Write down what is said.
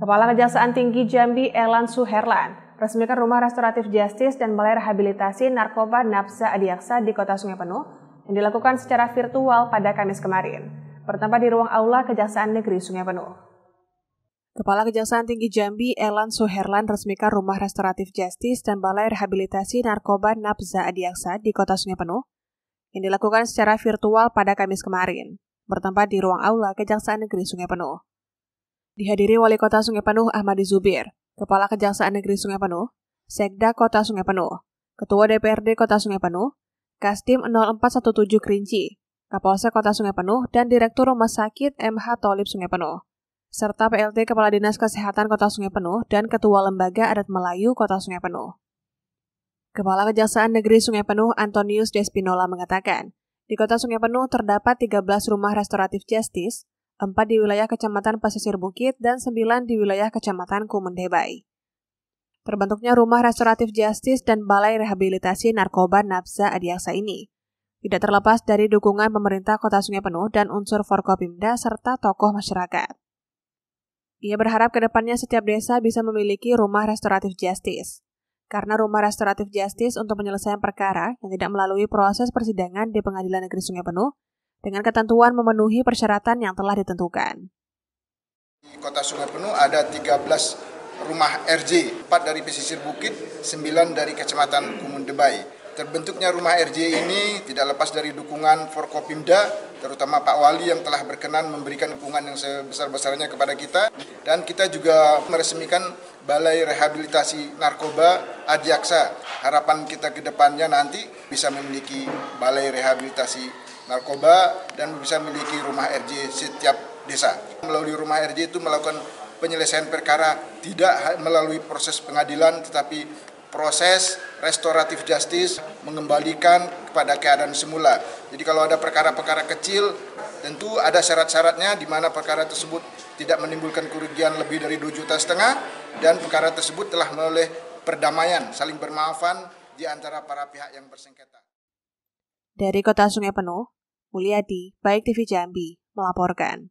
Kepala Kejaksaan Tinggi Jambi Elan Suherlan resmikan rumah restoratif justice dan balai rehabilitasi narkoba Napsa Adiaksa di Kota Sungai Penuh yang dilakukan secara virtual pada Kamis kemarin, bertempat di ruang aula Kejaksaan Negeri Sungai Penuh. Kepala Kejaksaan Tinggi Jambi Elan Suherlan resmikan rumah restoratif justice dan balai rehabilitasi narkoba Napsa Adiaksa di Kota Sungai Penuh yang dilakukan secara virtual pada Kamis kemarin, bertempat di ruang aula Kejaksaan Negeri Sungai Penuh. Dihadiri Wali Kota Sungai Penuh Ahmadi Zubir, Kepala Kejaksaan Negeri Sungai Penuh, Sekda Kota Sungai Penuh, Ketua DPRD Kota Sungai Penuh, Kastim 0417 Kerinci, Kapolsek Kota Sungai Penuh, dan Direktur Rumah Sakit MH Tolib Sungai Penuh, serta PLT Kepala Dinas Kesehatan Kota Sungai Penuh dan Ketua Lembaga Adat Melayu Kota Sungai Penuh. Kepala Kejaksaan Negeri Sungai Penuh Antonius Despinola mengatakan, di Kota Sungai Penuh terdapat 13 rumah restoratif justice 4 di wilayah Kecamatan Pesisir Bukit, dan 9 di wilayah Kecamatan Kumendebai. Terbentuknya Rumah Restoratif Justice dan Balai Rehabilitasi Narkoba Nafsa Adiaksa ini tidak terlepas dari dukungan pemerintah Kota Sungai Penuh dan unsur Forkopimda serta tokoh masyarakat. Ia berharap ke depannya setiap desa bisa memiliki rumah restoratif justice. Karena rumah restoratif justice untuk penyelesaian perkara yang tidak melalui proses persidangan di Pengadilan Negeri Sungai Penuh dengan ketentuan memenuhi persyaratan yang telah ditentukan. Di Kota Sungai Penuh ada 13 rumah RJ, 4 dari pesisir bukit, 9 dari Kecamatan Kumun Debai. Terbentuknya rumah RJ ini tidak lepas dari dukungan Forkopimda, terutama Pak Wali yang telah berkenan memberikan dukungan yang sebesar-besarnya kepada kita. Dan kita juga meresmikan Balai Rehabilitasi Narkoba Adiaksa. Harapan kita ke depannya nanti bisa memiliki Balai Rehabilitasi narkoba dan bisa memiliki rumah RJ setiap desa. Melalui rumah RJ itu melakukan penyelesaian perkara tidak melalui proses pengadilan tetapi proses restoratif justice mengembalikan kepada keadaan semula. Jadi kalau ada perkara-perkara kecil tentu ada syarat-syaratnya di mana perkara tersebut tidak menimbulkan kerugian lebih dari 2 juta setengah dan perkara tersebut telah melalui perdamaian saling bermaafan di antara para pihak yang bersengketa. Dari Kota Sungai Penuh, Mulyadi, Baik TV Jambi, melaporkan.